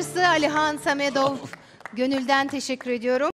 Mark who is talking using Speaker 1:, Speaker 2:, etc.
Speaker 1: sanatçısı Alihan Samedov. Gönülden teşekkür ediyorum.